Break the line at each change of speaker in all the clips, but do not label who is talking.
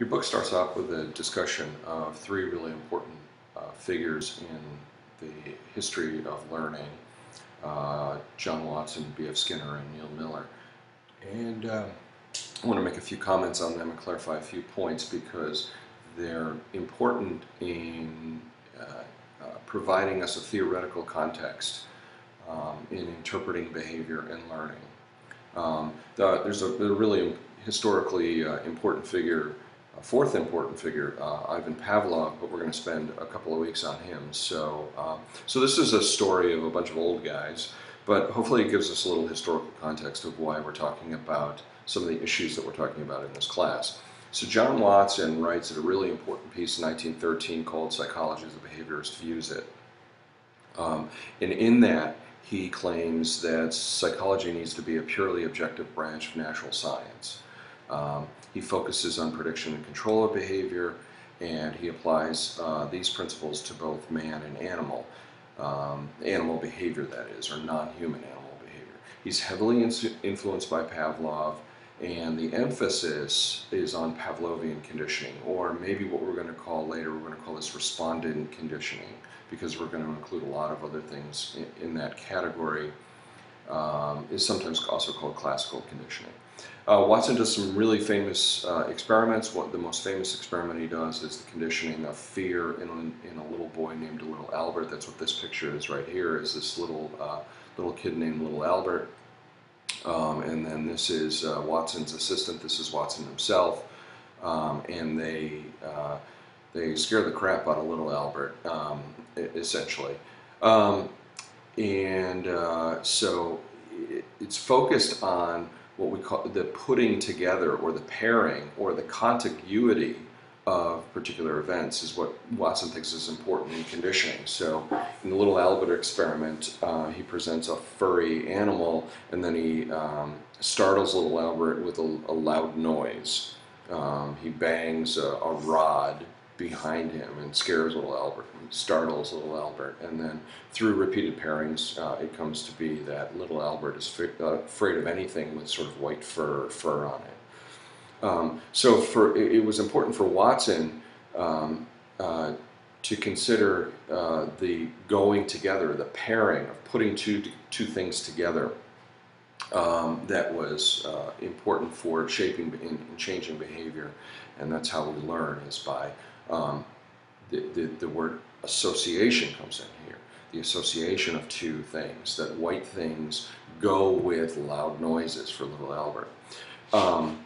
Your book starts off with a discussion of three really important uh, figures in the history of learning uh, John Watson, B.F. Skinner, and Neal Miller. And uh, I want to make a few comments on them and clarify a few points because they're important in uh, uh, providing us a theoretical context um, in interpreting behavior and learning. Um, the, there's a, a, really historically uh, important figure a fourth important figure, uh, Ivan Pavlov, but we're going to spend a couple of weeks on him. So, um, so this is a story of a bunch of old guys, but hopefully it gives us a little historical context of why we're talking about some of the issues that we're talking about in this class. So John Watson writes a really important piece in 1913 called Psychology as the Behaviorist Views It. Um, and in that, he claims that psychology needs to be a purely objective branch of natural science. Um, he focuses on prediction and control of behavior, and he applies uh, these principles to both man and animal, um, animal behavior that is, or non-human animal behavior. He's heavily influenced by Pavlov, and the emphasis is on Pavlovian conditioning, or maybe what we're going to call later, we're going to call this respondent conditioning, because we're going to include a lot of other things in, in that category, um, is sometimes also called classical conditioning. Uh, Watson does some really famous uh, experiments. What the most famous experiment he does is the conditioning of fear in, in a little boy named Little Albert. That's what this picture is right here. Is this little uh, little kid named Little Albert, um, and then this is uh, Watson's assistant. This is Watson himself, um, and they uh, they scare the crap out of Little Albert, um, essentially, um, and uh, so it, it's focused on what we call the putting together or the pairing or the contiguity of particular events is what Watson thinks is important in conditioning. So in the little Albert experiment, uh, he presents a furry animal and then he um, startles little Albert with a, a loud noise. Um, he bangs a, a rod behind him and scares little Albert and startles little Albert. And then through repeated pairings, uh, it comes to be that little Albert is uh, afraid of anything with sort of white fur fur on it. Um, so for it, it, was important for Watson um, uh, to consider uh, the going together, the pairing of putting two two things together. Um, that was uh, important for shaping and changing behavior, and that's how we learn is by um, the, the, the word association comes in here. The association of two things, that white things go with loud noises for little Albert. Um,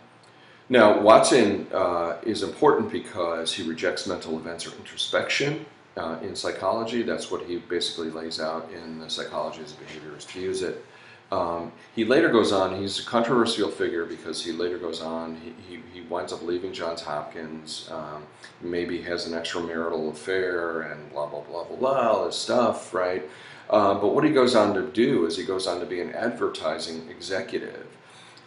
now, Watson uh, is important because he rejects mental events or introspection uh, in psychology. That's what he basically lays out in the Psychology as a Behaviorist Views It. Um, he later goes on, he's a controversial figure because he later goes on, he, he, he winds up leaving Johns Hopkins, um, maybe has an extramarital affair and blah, blah, blah, blah, blah, all this stuff, right? Uh, but what he goes on to do is he goes on to be an advertising executive.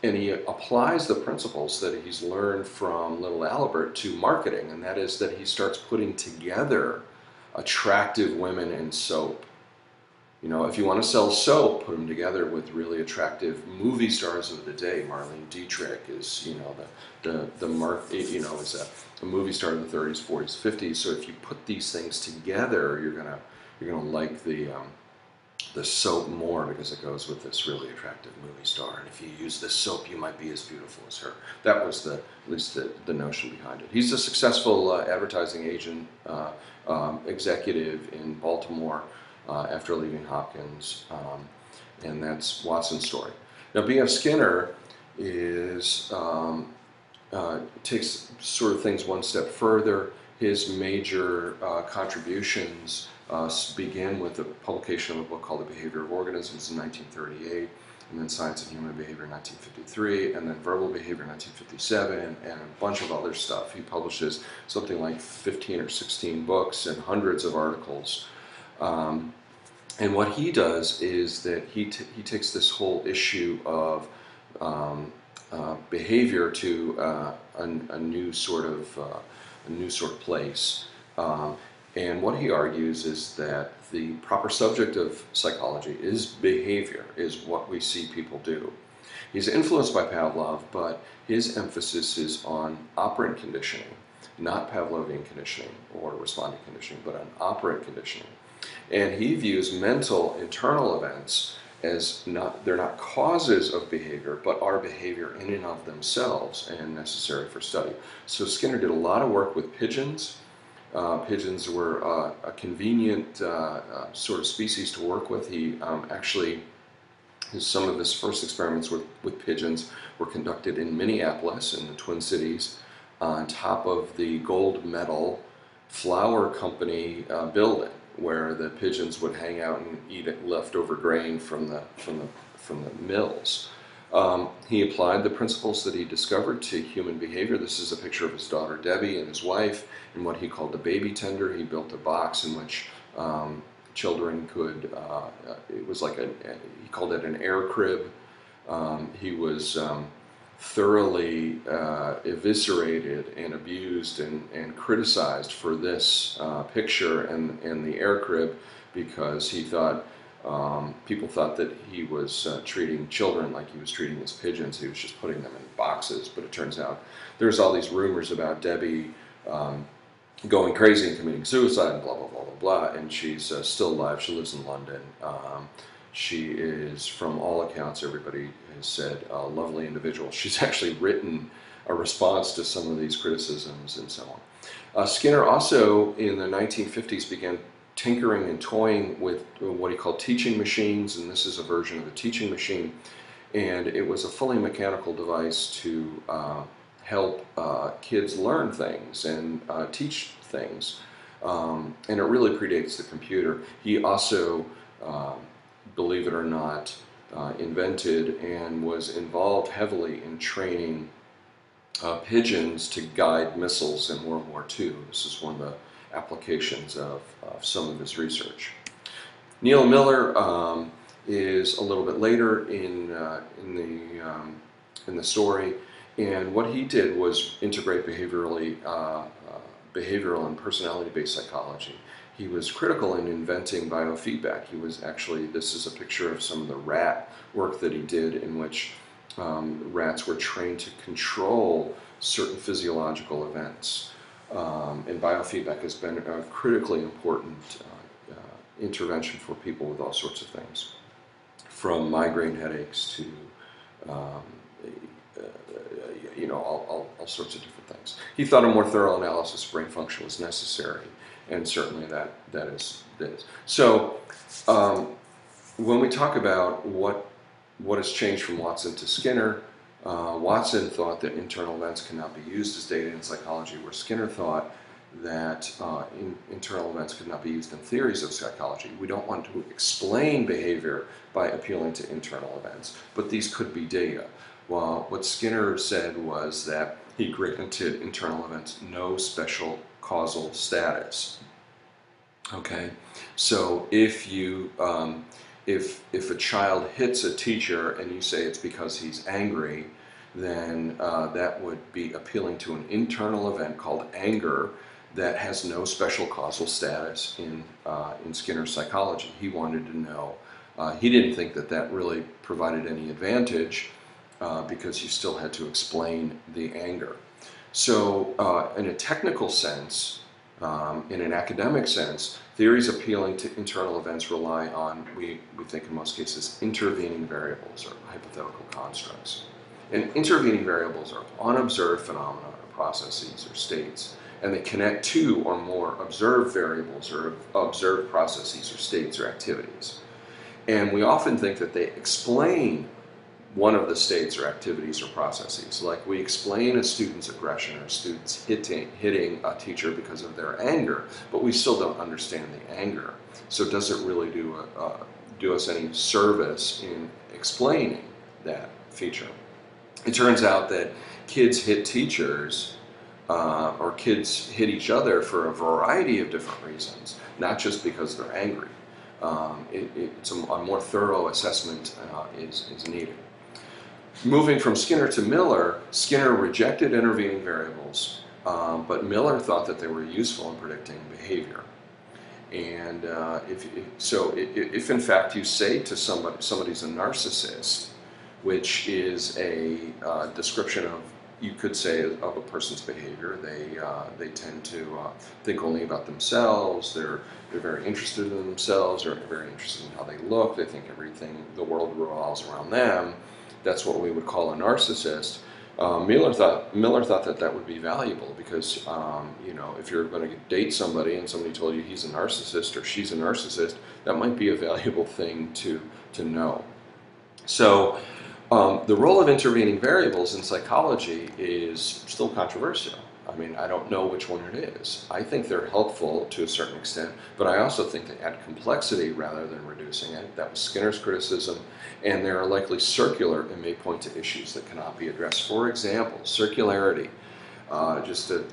And he applies the principles that he's learned from Little Albert to marketing, and that is that he starts putting together attractive women in soap you know, if you want to sell soap, put them together with really attractive movie stars of the day. Marlene Dietrich is, you know, the the the mark, you know, is a, a movie star in the 30s, 40s, 50s. So if you put these things together, you're gonna you're gonna like the um, the soap more because it goes with this really attractive movie star. And if you use this soap, you might be as beautiful as her. That was the at least the, the notion behind it. He's a successful uh, advertising agent, uh, um, executive in Baltimore uh, after leaving Hopkins, um, and that's Watson's story. Now, B.F. Skinner is um, uh, takes sort of things one step further. His major uh, contributions uh, began with the publication of a book called The Behavior of Organisms in 1938, and then Science and Human Behavior in 1953, and then Verbal Behavior in 1957, and a bunch of other stuff. He publishes something like 15 or 16 books and hundreds of articles. Um, and what he does is that he, he takes this whole issue of um, uh, behavior to uh, a, a, new sort of uh, a new sort of place. Um, and what he argues is that the proper subject of psychology is behavior, is what we see people do. He's influenced by Pavlov, but his emphasis is on operant conditioning, not Pavlovian conditioning or respondent conditioning, but on operant conditioning. And he views mental internal events as not they're not causes of behavior, but are behavior in and of themselves and necessary for study. So Skinner did a lot of work with pigeons. Uh, pigeons were uh, a convenient uh, uh sort of species to work with. He um, actually some of his first experiments with, with pigeons were conducted in Minneapolis in the Twin Cities on top of the gold medal flour company uh, building where the pigeons would hang out and eat leftover grain from the, from the, from the mills. Um, he applied the principles that he discovered to human behavior. This is a picture of his daughter Debbie and his wife in what he called the baby tender. He built a box in which um, children could, uh, it was like a, he called it an air crib. Um, he was um, thoroughly uh, eviscerated and abused and, and criticized for this uh, picture and, and the air crib because he thought, um, people thought that he was uh, treating children like he was treating his pigeons. He was just putting them in boxes. But it turns out there's all these rumors about Debbie um, going crazy and committing suicide and blah, blah, blah, blah, blah. And she's uh, still alive. She lives in London. Um, she is, from all accounts, everybody has said, a lovely individual. She's actually written a response to some of these criticisms and so on. Uh, Skinner also, in the 1950s, began tinkering and toying with what he called teaching machines, and this is a version of a teaching machine. And it was a fully mechanical device to uh, help uh, kids learn things and uh, teach things. Um, and it really predates the computer. He also, um, believe it or not, uh, invented and was involved heavily in training uh, pigeons to guide missiles in World War II. This is one of the applications of, of some of his research. Neal Miller um, is a little bit later in, uh, in, the, um, in the story. And what he did was integrate behaviorally, uh, uh, behavioral and personality-based psychology. He was critical in inventing biofeedback. He was actually, this is a picture of some of the rat work that he did in which um, rats were trained to control certain physiological events. Um, and biofeedback has been a critically important uh, uh, intervention for people with all sorts of things, from migraine headaches to um, you know, all, all, all, sorts of different things. He thought a more thorough analysis of brain function was necessary, and certainly that, that is. That is. So um, when we talk about what, what has changed from Watson to Skinner, uh, Watson thought that internal events cannot be used as data in psychology, where Skinner thought that uh, in, internal events could not be used in theories of psychology. We don't want to explain behavior by appealing to internal events, but these could be data. Well, what Skinner said was that he granted internal events no special causal status. Okay, so if you um, if if a child hits a teacher and you say it's because he's angry, then uh, that would be appealing to an internal event called anger that has no special causal status in uh, in Skinner's psychology. He wanted to know. Uh, he didn't think that that really provided any advantage uh, because you still had to explain the anger. So uh, in a technical sense, um, in an academic sense, theories appealing to internal events rely on, we, we think in most cases, intervening variables or hypothetical constructs. And intervening variables are unobserved phenomena or processes or states, and they connect two or more observed variables or observed processes or states or activities. And we often think that they explain one of the states or activities or processes. Like we explain a student's aggression or student's hitting, hitting a teacher because of their anger, but we still don't understand the anger. So does it really do, a, uh, do us any service in explaining that feature? It turns out that kids hit teachers uh, or kids hit each other for a variety of different reasons, not just because they're angry. Um, it, it's a, a, more thorough assessment uh, is, is needed. Moving from Skinner to Miller, Skinner rejected intervening variables, um, but Miller thought that they were useful in predicting behavior. And uh, if, so if in fact you say to somebody, somebody's a narcissist, which is a uh, description of, you could say, of a person's behavior. They, uh, they tend to uh, think only about themselves. They're, they're very interested in themselves. They're very interested in how they look. They think everything, the world revolves around them. That's what we would call a narcissist. Uh, Miller thought Miller thought that that would be valuable because um, you know if you're going to date somebody and somebody told you he's a narcissist or she's a narcissist, that might be a valuable thing to to know. So um, the role of intervening variables in psychology is still controversial. I mean, I don't know which one it is. I think they're helpful to a certain extent, but I also think they add complexity rather than reducing it. That was Skinner's criticism, and they are likely circular and may point to issues that cannot be addressed. For example, circularity, uh, just to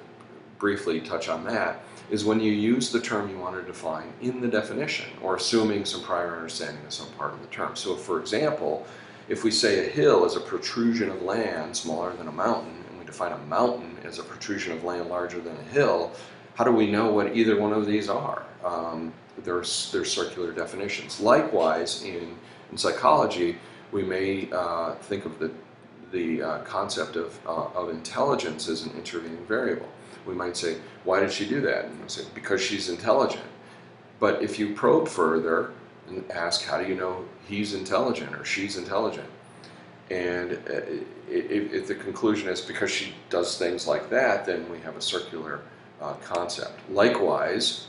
briefly touch on that, is when you use the term you want to define in the definition or assuming some prior understanding of some part of the term. So, for example, if we say a hill is a protrusion of land smaller than a mountain, define a mountain as a protrusion of land larger than a hill, how do we know what either one of these are? Um, there's, there's circular definitions. Likewise, in, in psychology, we may uh, think of the, the uh, concept of, uh, of intelligence as an intervening variable. We might say, why did she do that? And we say, because she's intelligent. But if you probe further and ask, how do you know he's intelligent or she's intelligent? And uh, if, the conclusion is because she does things like that, then we have a circular uh, concept. Likewise,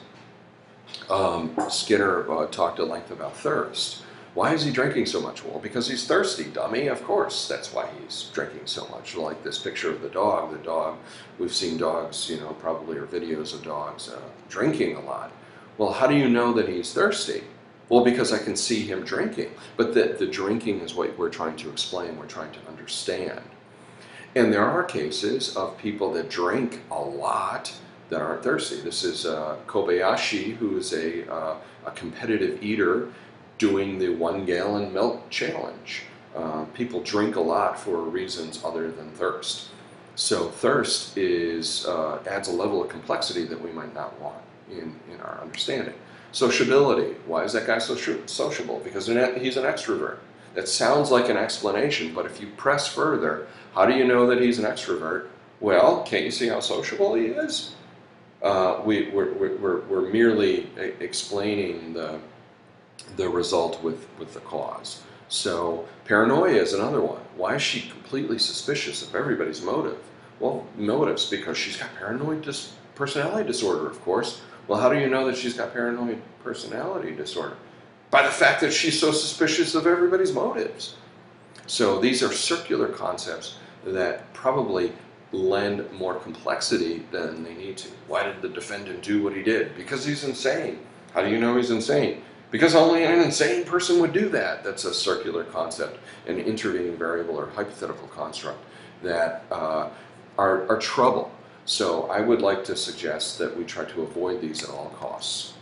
um, Skinner uh, talked at length about thirst. Why is he drinking so much? Well, because he's thirsty, dummy. Of course, that's why he's drinking so much. Like this picture of the dog. The dog, we've seen dogs, you know, probably or videos of dogs uh, drinking a lot. Well, how do you know that he's thirsty? Well, because I can see him drinking. But the, the drinking is what we're trying to explain, we're trying to understand. And there are cases of people that drink a lot that aren't thirsty. This is uh, Kobayashi, who is a, uh, a competitive eater doing the one gallon milk challenge. Uh, people drink a lot for reasons other than thirst. So thirst is, uh, adds a level of complexity that we might not want in, in our understanding. Sociability. Why is that guy so sociable? Because he's an extrovert. That sounds like an explanation, but if you press further, how do you know that he's an extrovert? Well, can't you see how sociable he is? Uh, we, we're, we're, we're merely explaining the, the result with, with the cause. So paranoia is another one. Why is she completely suspicious of everybody's motive? Well, motives because she's got paranoid dis personality disorder, of course. Well, how do you know that she's got paranoid personality disorder? By the fact that she's so suspicious of everybody's motives. So these are circular concepts that probably lend more complexity than they need to. Why did the defendant do what he did? Because he's insane. How do you know he's insane? Because only an insane person would do that. That's a circular concept, an intervening variable or hypothetical construct that uh, are, are trouble so I would like to suggest that we try to avoid these at all costs.